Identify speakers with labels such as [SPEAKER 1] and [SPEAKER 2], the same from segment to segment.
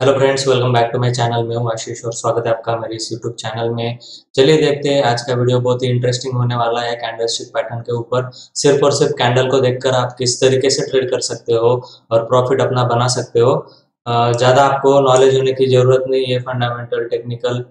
[SPEAKER 1] Hello friends welcome back to my channel में हूँ आशीष और स्वागत है आपका मेरे इस यूट्यूब चैनल में। चलिए देखते हैं, आज का वीडियो बहुत ही इंटरेस्टिंग होने वाला है कैंडल स्टिक पैटर्न के ऊपर। सिर्फ़ और सिर्फ़ कैंडल को देखकर आप किस तरीके से ट्रेड कर सकते हो और प्रॉफिट अपना बना सकते हो। ज़्यादा आपको नॉलेज होने की ज़रूरत नहीं है फंडामेंटल टेक्निकल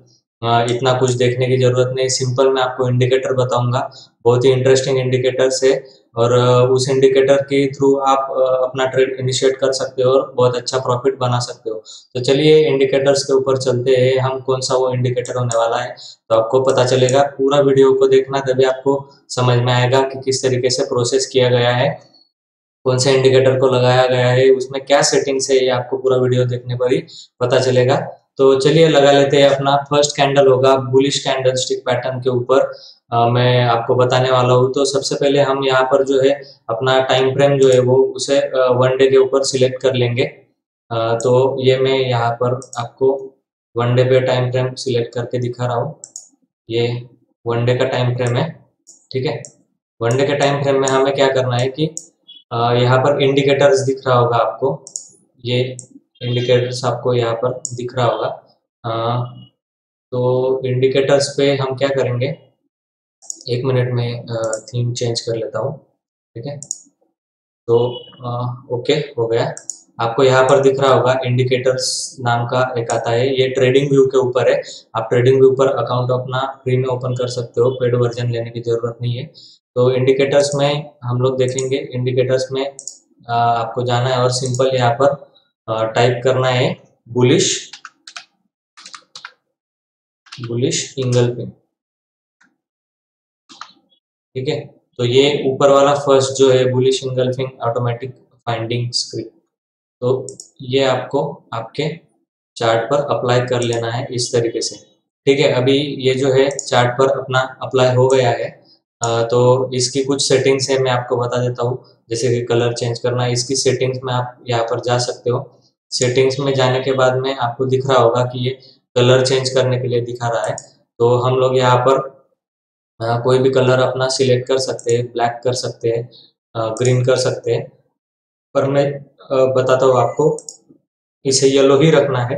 [SPEAKER 1] इतना कुछ देखने की ज़रूरत नहीं। सिंपल मैं आपको इंडिकेटर बताऊँगा। बहुत ही इंटरेस्टिंग इंडिकेटर्स है। और उस इंडिकेटर के थ्रू आप अपना ट्रेड इनिशिएट कर सकते हो और बहुत अच्छा प्रॉफिट बना सकते हो। तो चलिए इंडिकेटर्स के ऊपर चलते हैं। हम कौन सा वो इंडिकेटर होने वाला है तो आपको पता चलेगा। पूरा वीडियो को देखना, तभी आपको समझ में आएगा कि किस तरीके से प्रोसेस किया गया है, कौन से इंडिकेटर को लगाया गया है, उसमें क्या सेटिंग्स है, ये आपको पूरा वीडियो देखने पर ही पता चलेगा। तो चलिए लगा लेते हैं अपना। फ़र्स्ट कैंडल होगा बुलिश कैंडल स्टिक पैटर्न के ऊपर। मैं आपको बताने वाला हूँ। तो सबसे पहले हम यहाँ पर जो है अपना टाइम फ्रेम जो है वो उसे वन डे के ऊपर सिलेक्ट कर लेंगे। आ, तो ये मैं यहाँ पर आपको वन डे पे टाइम फ्रेम सिलेक्ट करके दिखा रहा हूँ। ये वन डे का टाइम फ्रेम है ठीक है? वन डे के टाइम फ्रेम में हमें क्या करना है कि यहाँ पर इंडिकेटर्स दिख रहा होगा आपको। ये इंडिकेटर्स आपको यहाँ पर दिख रहा होगा। तो इंडिकेटर्स पे हम क्या करेंगे? एक मिनट में थीम चेंज कर लेता हूँ ठीक है? तो आ, ओके हो गया। आपको यहाँ पर दिख रहा होगा इंडिकेटर्स नाम का एक आता है। ये ट्रेडिंग व्यू के ऊपर है। आप ट्रेडिंग व्यू पर अकाउंट अपना फ्री में ओपन कर सकते हो। पेड वर्जन लेने की ज़रूरत नहीं है। तो इंडिकेटर्स में हम लोग देखेंगे। इंडिकेटर्स में आ, आपको जाना है और सिंपल यहाँ पर टाइप करना है बुलिश बुलिश इंगल पिन ठीक है? तो ये ऊपर वाला फ़र्स्ट जो है bullish engulfing automatic finding script तो ये आपको आपके चार्ट पर अप्लाई कर लेना है इस तरीके से। ठीक है? अभी ये जो है चार्ट पर अपना अप्लाई हो गया है। आ, तो इसकी कुछ सेटिंग्स है मैं आपको बता देता हूँ। जैसे कि कलर चेंज करना इसकी सेटिंग्स में आप यहाँ पर जा सकते हो। सेटिंग्स में जाने के बाद में आपको दिख रहा होगा कि ये कलर चेंज करने के लिए दिखा रहा है। तो हम लोग यहाँ पर आ, कोई भी कलर अपना सिलेक्ट कर सकते हैं ब्लैक कर सकते हैं ग्रीन कर सकते हैं। पर मैं बताता हूँ आपको इसे येलो ही रखना है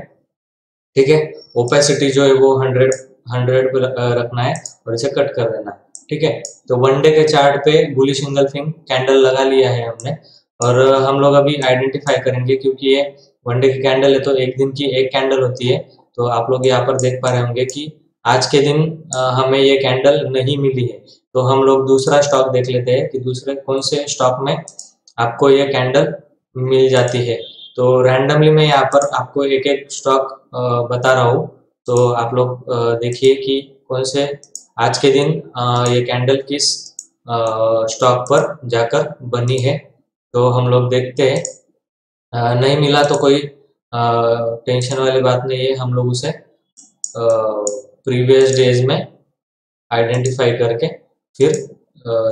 [SPEAKER 1] ठीक है? ओपेसिटी जो है वो हंड्रेड हंड्रेड रखना है और इसे कट कर देना है ठीक है? तो वन डे के चार्ट पे बुली सिंगल फिंग कैंडल लगा लिया है हमने और हम लोग अभी आइडेंटिफाई करेंगे क्योंकि ये वन डे की कैंडल है तो एक दिन की एक कैंडल होती है। तो आप लोग यहाँ पर देख पा रहे होंगे कि आज के दिन हमें ये कैंडल नहीं मिली है। तो हम लोग दूसरा स्टॉक देख लेते हैं कि दूसरे कौन से स्टॉक में आपको ये कैंडल मिल जाती है। तो रैंडमली मैं यहाँ पर आपको एक एक स्टॉक बता रहा हूँ। तो आप लोग देखिए कि कौन से आज के दिन ये कैंडल किस स्टॉक पर जाकर बनी है। तो हम लोग देखते हैं। नहीं मिला तो कोई टेंशन वाली बात नहीं है हम लोग उसे प्रीवियस डेज़ में आइडेंटिफाई करके फिर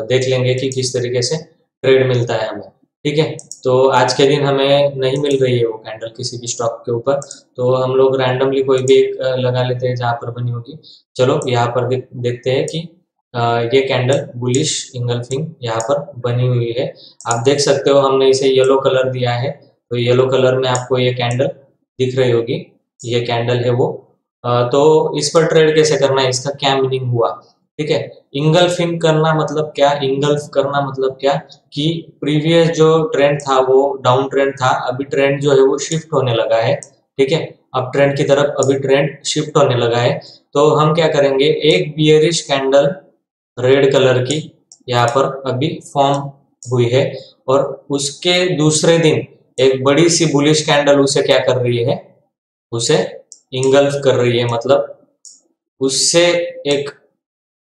[SPEAKER 1] देख लेंगे कि किस तरीके से ट्रेड मिलता है हमें। ठीक है? तो आज के दिन हमें नहीं मिल रही है वो कैंडल किसी भी स्टॉक के ऊपर। तो हम लोग रैंडमली कोई भी एक लगा लेते हैं जहाँ पर बनी होगी। चलो यहाँ पर देख, देखते हैं कि ये कैंडल बुलिश इंगल्फिंग यहाँ पर बनी हुई है। आप देख सकते हो हमने इसे येलो कलर दिया है। तो येलो कलर में आपको ये कैंडल दिख रही होगी। ये कैंडल है वो। तो इस पर ट्रेड कैसे करना है? इसका क्या मीनिंग हुआ? ठीक है? इंगल्फिंग करना मतलब क्या? इंगल्फ करना मतलब क्या? कि प्रीवियस जो ट्रेंड था, वो डाउन ट्रेंड था, अभी ट्रेंड जो है वो शिफ्ट होने लगा है। ठीक है? अब ट्रेंड की तरफ़ अभी ट्रेंड शिफ्ट होने लगा है। तो हम क्या करेंगे? एक बियरिश कैंडल रेड कलर की यहाँ पर अभी फॉर्म हुई है और उसके दूसरे दिन एक बड़ी सी बुलिश कैंडल उसे क्या कर रही है? उसे इंगल्फ कर रही है मतलब उससे एक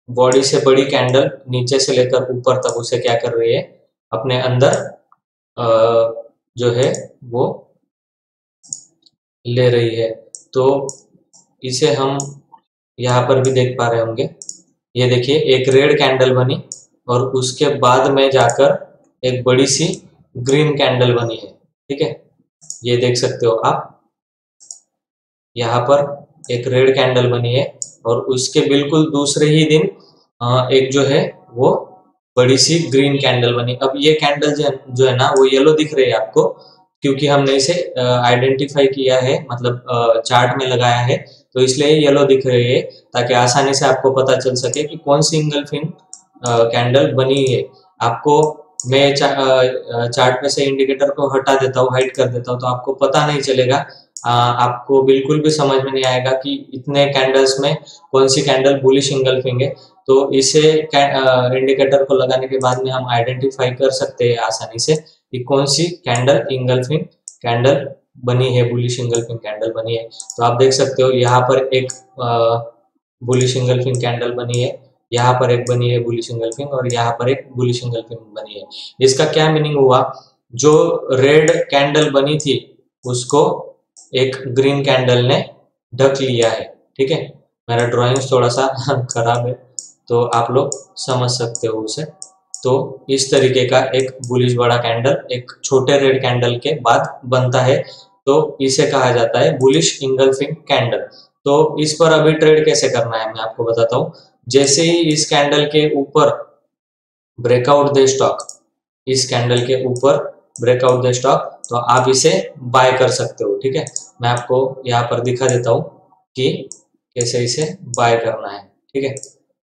[SPEAKER 1] बॉडी से बड़ी कैंडल नीचे से लेकर ऊपर तक उसे क्या कर रही है? अपने अंदर जो है, वो ले रही है। तो इसे हम यहाँ पर भी देख पा रहे होंगे। ये देखिए, एक रेड कैंडल बनी और उसके बाद में जाकर एक बड़ी सी ग्रीन कैंडल बनी है। ठीक है? ये देख सकते हो आप। यहाँ पर एक रेड कैंडल बनी है और उसके बिल्कुल दूसरे ही दिन एक जो है वो बड़ी सी ग्रीन कैंडल बनी। अब ये कैंडल जो है, ना वो येलो दिख रही है आपको क्योंकि हमने इसे आइडेंटिफाई किया है मतलब चार्ट में लगाया है तो इसलिए येलो दिख रही है ताकि आसानी से आपको पता चल सके कि कौन सी फिन कैंडल बनी है। आपको मैं चार्ट में से इंडिकेटर को हटा देता हूँ हाइड कर देता हूँ तो आपको पता नहीं चलेगा। आ, आपको बिल्कुल भी समझ में नहीं आएगा कि इतने कैंडल्स में कौन सी कैंडल बुलिश इंगल्फिंग है। तो इसे इंडिकेटर को लगाने के बाद में हम आइडेंटिफाई कर सकते हैं आसानी से कि कौन सी कैंडल इंगल्फिंग कैंडल बनी है बुलिश इंगल्फिंग कैंडल बनी है। तो आप देख सकते हो यहाँ पर एक बुलिश इंगल्फिंग कैंडल बनी है। यहाँ पर एक बनी है बुलिश इंगल्फिंग और यहाँ पर एक बुलिश इंगल्फिंग बनी है। इसका क्या मीनिंग हुआ? जो रेड कैंडल बनी थी, उसको एक ग्रीन कैंडल ने ढक लिया है, ठीक है? मेरा ड्राइंग थोड़ा सा खराब है तो आप लोग समझ सकते हो उसे। तो इस तरीके का एक बुलिश बड़ा कैंडल एक छोटे रेड कैंडल के बाद बनता है तो इसे कहा जाता है बुलिश इंगल्फिंग कैंडल तो इस पर अभी ट्रेड कैसे करना है, मैं आपको बताता हूँ। जैसे ही इस कैंडल के ऊपर ब्रेकआउट दे स्टॉक इस कैंडल के ऊपर ब्रेकआउट दे स्टॉक तो आप इसे बाय कर सकते हो, ठीक है? मैं आपको यहाँ पर दिखा देता हूँ कि कैसे इसे बाय करना है, ठीक है?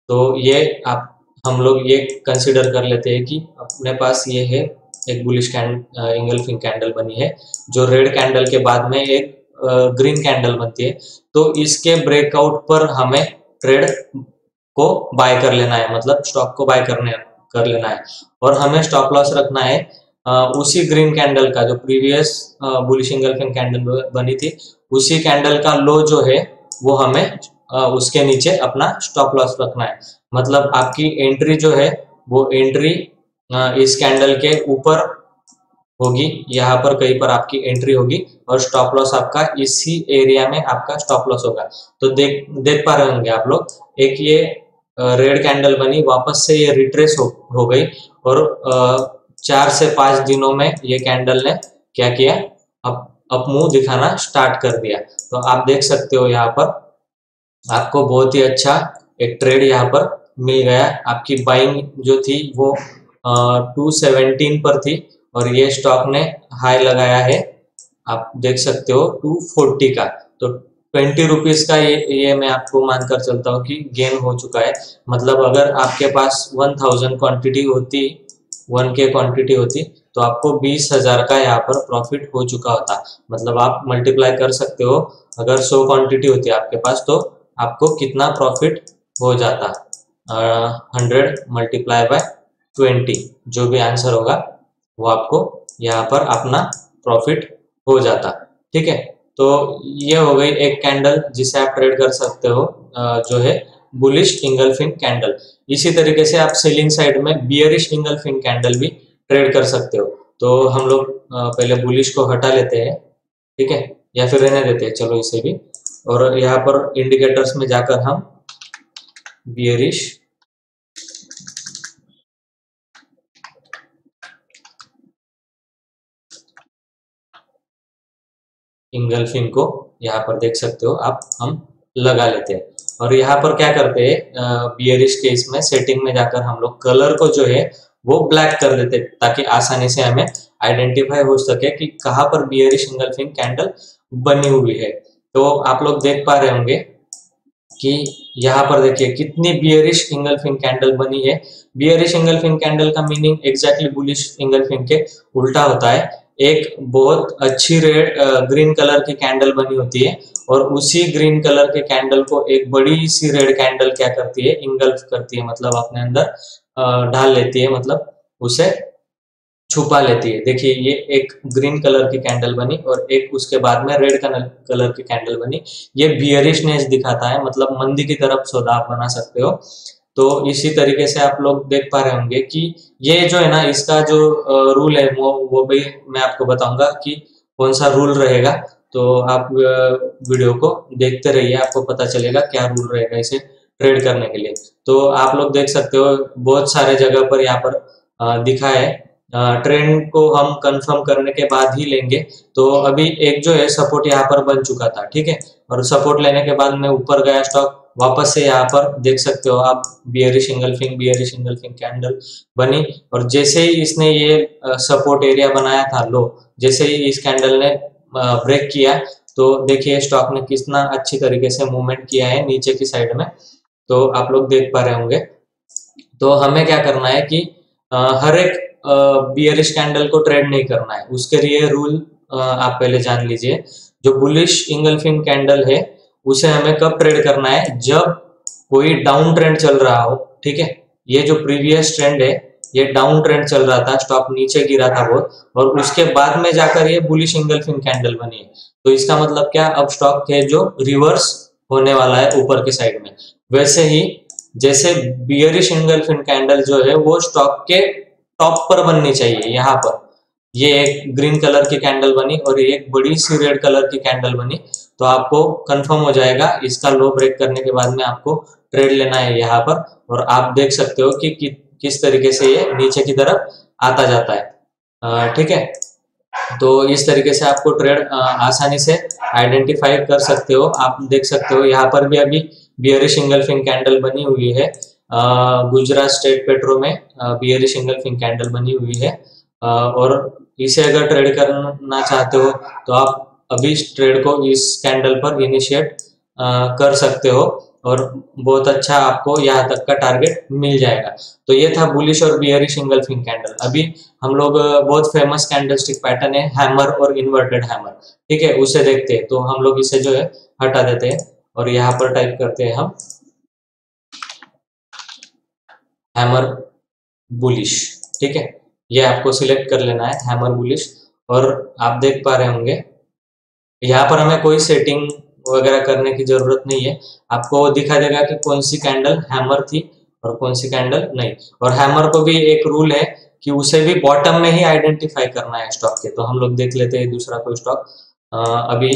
[SPEAKER 1] तो ये आप, हम लोग ये कंसिडर कर लेते हैं कि अपने पास ये है, एक बुलिश कैंड इंगल्फिंग कैंडल बनी है, जो रेड कैंडल के बाद में एक ग्रीन कैंडल बनती है। तो इसके ब्रेकआउट पर हमें ट्रेड को बाय कर लेना है मतलब स्टॉक को बाय करने, कर लेना है। और हमें स्टॉप लॉस रखना है उसी ग्रीन कैंडल का, जो प्रीवियस बुलिश इंगल्फिंग कैंडल बनी थी, उसी कैंडल का लो जो है, वो हमें उसके नीचे अपना स्टॉप लॉस रखना है। मतलब आपकी एंट्री जो है, वो एंट्री इस कैंडल के ऊपर होगी, यहाँ पर कहीं पर आपकी एंट्री होगी, और स्टॉप लॉस आपका इसी एरिया में आपका स्टॉप लॉस होगा। तो देख देख पा रहे होंगे आप लोग, एक ये रेड कैंडल बनी वापस से ये रिट्रेस हो, हो गई और चार से पाँच दिनों में ये कैंडल ने क्या किया? अब अब मुँह दिखाना स्टार्ट कर दिया। तो आप देख सकते हो यहाँ पर आपको बहुत ही अच्छा एक ट्रेड यहाँ पर मिल गया। आपकी बाइंग जो थी वो टू सेवनटीन पर थी और ये स्टॉक ने हाई लगाया है। आप देख सकते हो टू फोर्टी का। तो ट्वेंटी रुपीज़ का ये ये मैं आपको मानकर चलता हूँ कि गेन हो चुका है। मतलब अगर आपके पास वन थाउज़ेंड क्वान्टिटी होती, वन के क्वांटिटी होती तो आपको बीस हज़ार का यहाँ पर प्रॉफिट हो चुका होता। मतलब आप मल्टीप्लाई कर सकते हो। अगर सौ क्वांटिटी होती आपके पास तो आपको कितना प्रॉफिट हो जाता? हंड्रेड मल्टीप्लाई बाय ट्वेंटी, जो भी आंसर होगा, वो आपको यहाँ पर अपना प्रॉफिट हो जाता। ठीक है? तो ये हो गई एक कैंडल जिसे आप ट्रेड कर सकते हो जो है बुलिश इंगल्फिंग कैंडल इसी तरीके से आप सेलिंग साइड में बियरिश इंगल्फिंग कैंडल भी ट्रेड कर सकते हो। तो हम लोग पहले बुलिश को हटा लेते हैं, ठीक है? या फिर रहने देते हैं, चलो इसे भी। और यहाँ पर इंडिकेटर्स में जाकर हम बियरिश इंगल्फिंग को यहाँ पर देख सकते हो आप, हम लगा लेते हैं। और यहाँ पर क्या करते हैं बियरिश के इसमें सेटिंग में जाकर हम लोग कलर को जो है, वो ब्लैक कर देते ताकि आसानी से हमें आइडेंटिफाई हो सके कि कहाँ पर बियरिश इंगल्फिंग कैंडल बनी हुई है। तो आप लोग देख पा रहे होंगे कि यहाँ पर देखिए, कितनी बियरिश इंगल्फिंग कैंडल बनी है। बियरिश इंगल्फिंग कैंडल का मीनिंग एग्जैक्टली बुलिश इंगल्फिंग के उल्टा होता है। एक बहुत अच्छी रेड ग्रीन कलर की कैंडल बनी होती है और उसी ग्रीन कलर के कैंडल को एक बड़ी सी रेड कैंडल क्या करती है? इंगल्फ करती है मतलब अपने अंदर ढाल लेती है मतलब उसे छुपा लेती है। देखिए, ये एक ग्रीन कलर की कैंडल बनी और एक उसके बाद में रेड कलर की कैंडल बनी। ये बियरिशनेस दिखाता है मतलब मंदी की तरफ़ सौदा आप बना सकते हो। तो इसी तरीके से आप लोग देख पा रहे होंगे कि ये जो है ना, इसका जो रूल है वो वो भी मैं आपको बताऊँगा कि कौन सा रूल रहेगा। तो आप वीडियो को देखते रहिए, आपको पता चलेगा क्या रूल रहेगा इसे ट्रेड करने के लिए। तो आप लोग देख सकते हो, बहुत सारे जगह पर यहाँ पर दिखा है। ट्रेंड को हम कंफर्म करने के बाद ही लेंगे। तो अभी एक जो है सपोर्ट यहाँ पर बन चुका था, ठीक है? और सपोर्ट लेने के बाद में ऊपर गया स्टॉक वापस से यहाँ पर देख सकते हो आप bearish engulfing bearish engulfing candle बनी। और जैसे ही इसने ये सपोर्ट एरिया बनाया था लो जैसे ही इस कैंडल ने ब्रेक किया तो देखिए स्टॉक ने कितना अच्छी तरीके से मूवमेंट किया है नीचे की साइड में। तो आप लोग देख पा रहे होंगे। तो हमें क्या करना है कि हर एक बियरिश कैंडल को ट्रेड नहीं करना है। उसके लिए रूल आप पहले जान लीजिए। जो बुलिश इंगल्फिंग कैंडल है उसे हमें कब ट्रेड करना है? जब कोई डाउन ट्रेंड चल रहा हो, ठीक है? ये जो प्रीवियस ट्रेंड है, ये डाउन ट्रेंड चल रहा था स्टॉक नीचे गिरा था बहुत और उसके बाद में जाकर ये बुलिश इंगल्फिंग कैंडल बनी है। तो इसका मतलब क्या? अब स्टॉक है जो रिवर्स होने वाला है ऊपर के साइड में। वैसे ही, जैसे बियरिश इंगल्फिंग कैंडल जो है, वो स्टॉक के टॉप पर बननी चाहिए, यहाँ पर। ये एक ग्रीन कलर की कैंडल बनी और एक बड़ी सी रेड कलर की कैंडल बनी। तो आपको कंफर्म हो जाएगा इसका लो ब्रेक करने के बाद में आपको ट्रेड लेना है यहाँ पर। और आप देख सकते हो कि, कि किस तरीके से ये नीचे की तरफ़ आता जाता है। ठीक है? तो इस तरीके से आपको ट्रेड आसानी से आइडेंटिफाई कर सकते हो। आप देख सकते हो यहाँ पर भी अभी बियरी सिंगल फिंग कैंडल बनी हुई है। गुजरात स्टेट पेट्रो में बियरी सिंगल फिंग कैंडल बनी हुई है। और इसे अगर ट्रेड करना चाहते हो तो आप अभी इस ट्रेड को, इस कैंडल पर इनिशिएट कर सकते हो और बहुत अच्छा आपको यहाँ तक का टारगेट मिल जाएगा। तो ये था बुलिश और बियरी सिंगल फिंग कैंडल अभी हम लोग बहुत फ़ेमस कैंडल स्टिक पैटर्न है हैमर और इन्वर्टेड हैमर ठीक है, उसे देखते हैं। तो हम लोग इसे जो है, हटा देते हैं और यहाँ पर टाइप करते हैं हम। हैमर बुलिश ठीक है, ये आपको सिलेक्ट कर लेना है हैमर बुलिश और आप देख पा रहे होंगे यहाँ पर हमें कोई सेटिंग वगैरह करने की ज़रूरत नहीं है। आपको दिखा देगा कि कौन सी कैंडल हैमर थी और कौन सी कैंडल नहीं। और हैमर को भी एक रूल है कि उसे भी बॉटम में ही आइडेंटिफाई करना है स्टॉक के। तो हम लोग देख लेते हैं दूसरा कोई स्टॉक अभी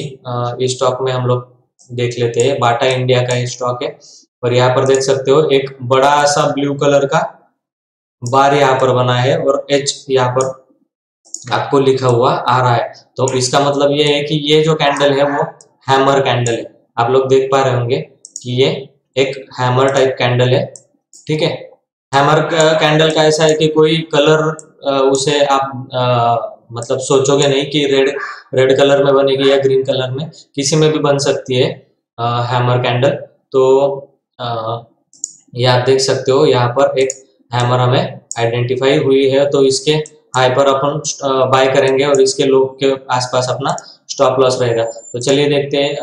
[SPEAKER 1] इस स्टॉक में हम लोग देख लेते हैं। बाटा इंडिया का स्टॉक है। और यहाँ पर देख सकते हो, एक बड़ा सा ब्लू कलर का बार यहाँ पर बना है और एच यहाँ पर आपको लिखा हुआ आ रहा है। तो इसका मतलब ये है कि ये जो कैंडल है वो हैमर कैंडल है। आप लोग देख पा रहे होंगे कि ये एक हैमर टाइप कैंडल है ठीक है? हैमर कैंडल का ऐसा है कि कोई कलर उसे आप आ, मतलब सोचोगे नहीं कि रेड रेड कलर में बनेगी या ग्रीन कलर में किसी में भी बन सकती है आ, हैमर कैंडल तो आ, ये आप देख सकते हो यहाँ पर एक हैमर हमें आइडेंटिफाई हुई है तो इसके हाई पर अपन बाय करेंगे और इसके लोग के आसपास अपना स्टॉप लॉस रहेगा। तो चलिए देखते हैं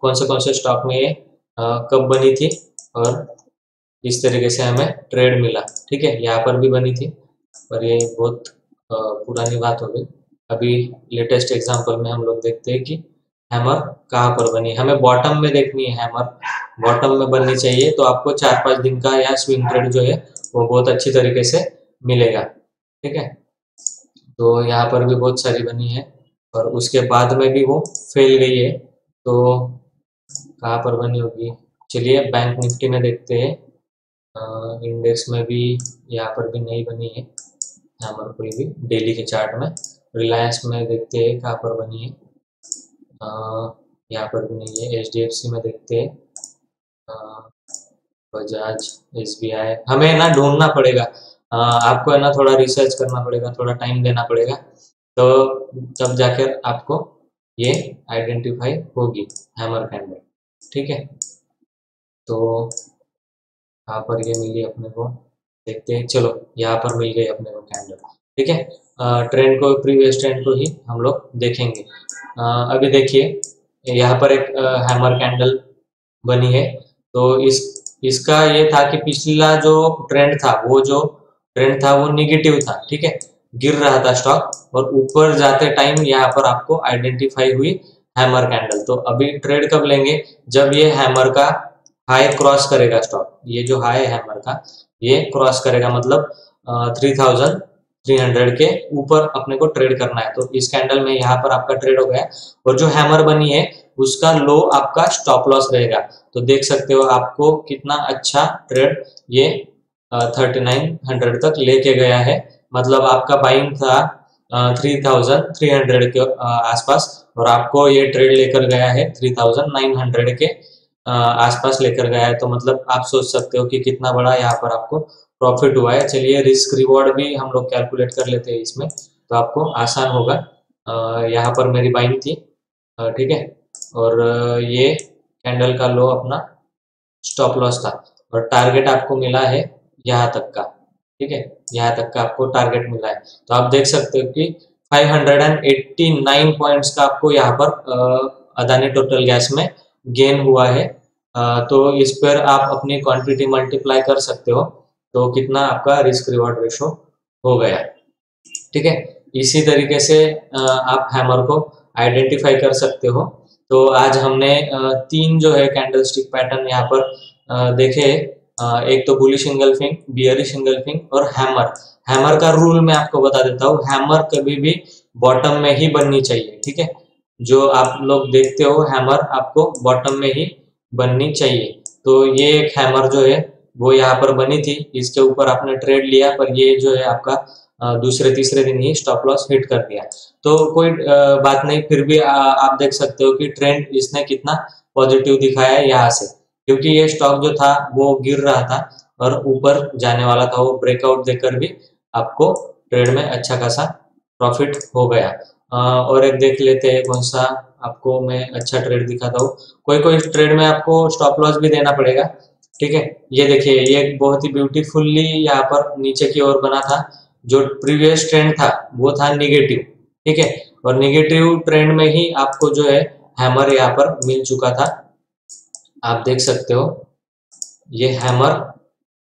[SPEAKER 1] कौन से कौन से स्टॉक में ये कब बनी थी और इस तरीके से हमें ट्रेड मिला। ठीक है, यहाँ पर भी बनी थी, पर ये बहुत पुरानी बात हो गई। अभी लेटेस्ट एग्जांपल में हम लोग देखते हैं कि हैमर कहाँ पर बनी। हमें बॉटम में देखनी है हैमर बॉटम में बननी चाहिए तो आपको चार पाँच दिन का या स्विंग ट्रेड जो है, वो बहुत अच्छी तरीके से मिलेगा। ठीक है? तो यहाँ पर भी बहुत सारी बनी है और उसके बाद में भी वो फैल गई है। तो कहाँ पर बनी होगी? चलिए, बैंक निफ्टी में देखते हैं। इंडेक्स में भी यहाँ पर भी नहीं बनी है। यहाँ पर कोई भी डेली के चार्ट में। रिलायंस में देखते हैं कहाँ पर बनी है। यहाँ पर भी नहीं है। एच डी एफ़ सी में देखते हैं। बजाज एस बी आई हमें ना ढूंढना पड़ेगा। आपको है ना थोड़ा रिसर्च करना पड़ेगा थोड़ा टाइम देना पड़ेगा। तो तब जाकर आपको ये आइडेंटिफाई होगी हैमर कैंडल ठीक है? तो यहाँ पर ये मिली अपने को देखते हैं चलो यहाँ पर मिल गई अपने को कैंडल ठीक है? ट्रेंड को प्रीवियस ट्रेंड को ही हम लोग देखेंगे। आ, अभी देखिए यहाँ पर एक आ, हैमर कैंडल बनी है। तो इस इसका ये था कि पिछला जो ट्रेंड था वो जो ट्रेंड था, वो निगेटिव था, ठीक है? गिर रहा था स्टॉक और ऊपर जाते टाइम यहाँ पर आपको आइडेंटिफाई हुई हैमर कैंडल तो अभी ट्रेड कब लेंगे? जब ये हैमर का हाई क्रॉस करेगा स्टॉक ये जो हाई है हैमर का, ये क्रॉस करेगा मतलब थ्री थाउज़ेंड थ्री हंड्रेड के ऊपर अपने को ट्रेड करना है। तो इस कैंडल में यहाँ पर आपका ट्रेड हो गया और जो हैमर बनी है, उसका लो आपका स्टॉप लॉस रहेगा। तो देख सकते हो आपको कितना अच्छा ट्रेड ये थर्टी नाइन हंड्रेड तक लेके गया है। मतलब आपका बाइंग था थ्री थाउज़ेंड थ्री हंड्रेड के आसपास और आपको ये ट्रेड लेकर गया है थ्री थाउज़ेंड नाइन हंड्रेड के आसपास लेकर गया है। तो मतलब आप सोच सकते हो कि कितना बड़ा यहाँ पर आपको प्रॉफिट हुआ है। चलिए रिस्क रिवॉर्ड भी हम लोग कैलकुलेट कर लेते हैं इसमें। तो आपको आसान होगा। यहाँ पर मेरी बाइंग थी। ठीक है? और ये कैंडल का लो अपना स्टॉप लॉस था। और टारगेट आपको मिला है यहाँ तक का, ठीक है? यहाँ तक का आपको टारगेट मिला है। तो आप देख सकते हो कि 589 पॉइंट्स का आपको यहाँ पर अदानी टोटल गैस में गेन हुआ है। तो इस पर आप अपनी क्वांटिटी मल्टीप्लाई कर सकते हो। तो कितना आपका रिस्क रिवॉर्ड रेशो हो गया, ठीक है? इसी तरीके से आप हैमर को आइडेंटिफाई कर सकते हो। तो आज हमने तीन जो है कैंडल स्टिक पैटर्न यहाँ पर देखे एक तो बुली सिंगल फिंग बियरी सिंगल फिंग और हैमर हैमर का रूल मैं आपको बता देता हूँ हैमर कभी भी बॉटम में ही बननी चाहिए, ठीक है? जो आप लोग देखते हो हैमर आपको बॉटम में ही बननी चाहिए। तो ये एक हैमर जो है, वो यहाँ पर बनी थी, इसके ऊपर आपने ट्रेड लिया, पर ये जो है आपका दूसरे तीसरे दिन ही स्टॉप लॉस हिट कर दिया। तो कोई बात नहीं, फिर भी आप देख सकते हो कि ट्रेंड इसने कितना पॉजिटिव दिखाया है यहाँ से। क्योंकि ये स्टॉक जो था, वो गिर रहा था और ऊपर जाने वाला था वो ब्रेकआउट देकर भी आपको ट्रेड में अच्छा खासा प्रॉफिट हो गया। और एक देख लेते हैं कौन सा आपको मैं अच्छा ट्रेड दिखाता हूँ। कोई कोई ट्रेड में आपको स्टॉप लॉस भी देना पड़ेगा, ठीक है? ये देखिए, ये बहुत ही ब्यूटीफुल्ली यहाँ पर नीचे की ओर बना था, जो प्रीवियस ट्रेंड था, वो था निगेटिव ठीक है? और निगेटिव ट्रेंड में ही आपको जो है हैमर यहाँ पर मिल चुका था। आप देख सकते हो, ये हैमर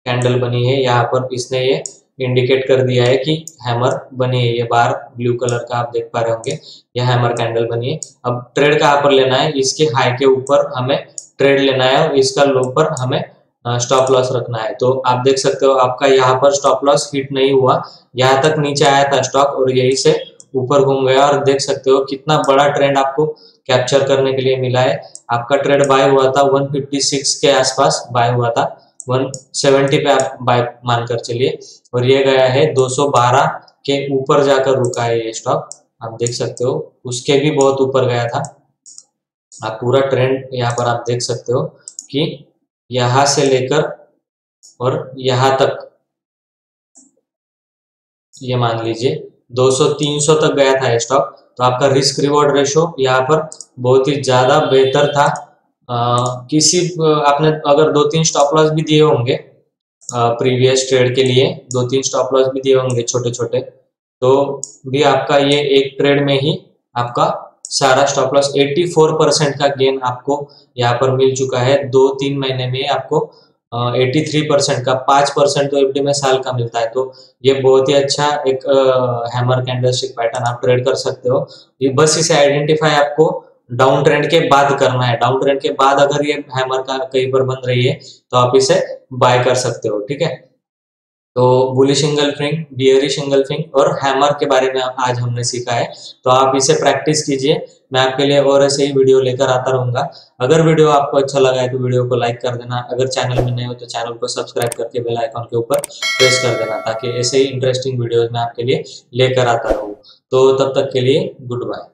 [SPEAKER 1] कैंडल बनी है। यहाँ पर इसने ये इंडिकेट कर दिया है कि हैमर बनी है। ये बार ब्लू कलर का आप देख पा रहे होंगे, ये हैमर कैंडल बनी है। अब ट्रेड कहाँ पर लेना है? इसके हाई के ऊपर हमें ट्रेड लेना है और इसका लो पर हमें स्टॉप लॉस रखना है। तो आप देख सकते हो, आपका यहाँ पर स्टॉप लॉस हिट नहीं हुआ। यहाँ तक नीचे आया था स्टॉक और यही से ऊपर घूम गया और देख सकते हो कितना बड़ा ट्रेंड आपको कैप्चर करने के लिए मिला है। आपका ट्रेड बाय हुआ था 156 के आसपास बाय हुआ था। 170 पे आप बाय मानकर चलिए। और ये गया है 212 के ऊपर जाकर रुका है ये स्टॉक आप देख सकते हो, उसके भी बहुत ऊपर गया था। आप पूरा ट्रेंड यहाँ पर आप देख सकते हो कि यहाँ से लेकर और यहाँ तक, ये मान लीजिए 200-300 तक गया था स्टॉक तो आपका रिस्क रिवॉर्ड रेशो यहाँ पर बहुत ही ज़्यादा बेहतर था। आ, किसी आपने अगर दो तीन स्टॉप लॉस भी दिए होंगे प्रीवियस ट्रेड के लिए दो तीन स्टॉप लॉस भी दिए होंगे छोटे छोटे तो भी आपका ये एक ट्रेड में ही आपका सारा स्टॉप लॉस 84 परसेंट का गेन आपको यहाँ पर मिल चुका है। दो तीन महीने में आपको एटी थ्री परसेंट का, पाँच परसेंट तो एफडी में साल का मिलता है। तो ये बहुत ही अच्छा एक हैमर कैंडलस्टिक पैटर्न आप ट्रेड कर सकते हो। ये बस इसे आइडेंटिफाई आपको डाउन ट्रेंड के बाद करना है। डाउन ट्रेंड के बाद अगर ये हैमर का कहीं पर बन रही है तो आप इसे बाय कर सकते हो, ठीक है? तो बुली सिंगल फिंग बियरी सिंगल फिंग और हैमर के बारे में आज हमने सीखा है। तो आप इसे प्रैक्टिस कीजिए। मैं आपके लिए और ऐसे ही वीडियो लेकर आता रहूँगा। अगर वीडियो आपको अच्छा लगा है तो वीडियो को लाइक कर देना। अगर चैनल में नए हो तो चैनल को सब्सक्राइब करके बेल आइकॉन के ऊपर प्रेस कर देना ताकि ऐसे ही इंटरेस्टिंग वीडियो मैं आपके लिए लेकर आता रहूँ। तो तब तक के लिए गुड बाय।